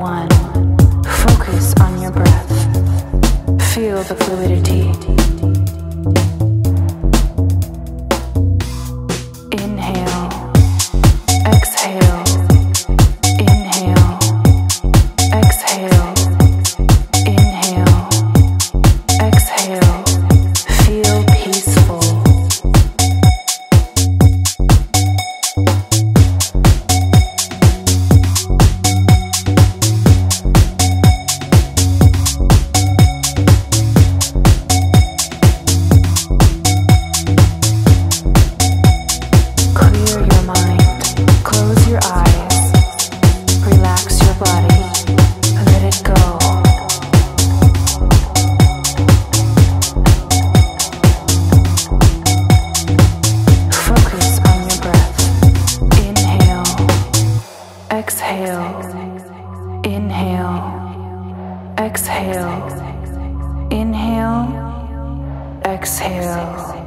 one. Focus on your breath. Feel the fluid. Exhale. Inhale. Exhale.